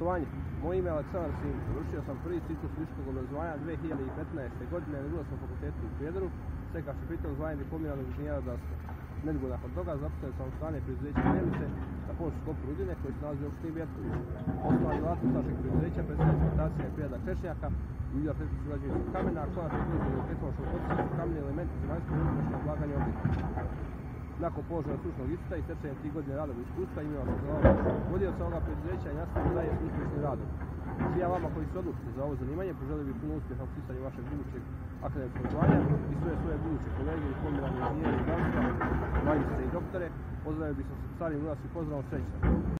Poštovanje, moje ime je Aleksandar Simić, završio sam prvi ciklus viškog obrazovanja 2015. godine na Rudarskom fakultetu u Prijedoru, stekavši pritom zvanje diplomiranog inženjera zdravstva. Nedugo nakon toga zaposlen sam u strane preduzeća Njemice na području sklopu Rudine koji se nalazi u opštini Bjetković. Osnovna djelatnost našeg preduzeća predstavlja eksploatacija i prijada krečnjaka, ulja tehničkog građevinskog kamena, konačno proizvodnog tehnološkog procesa su kameni elementi za vanjsko i unutrašnje odlaganje. Nakon položenog stručnog ispita i stečenja tri godine radnog iskustva za vodio sam ovoga preduzeća i nastavio dalje s uspješnim radom. Svi ja vama koji se odlučite za ovo zanimanje poželio bih puno uspjeha u pisanju vašeg budućeg akademskog zvanja i sve svoje buduće kolege i pomirane inženjere i zdravstva, magistre i doktore. Pozdravio bih sa starim unasnim pozdravom srećno.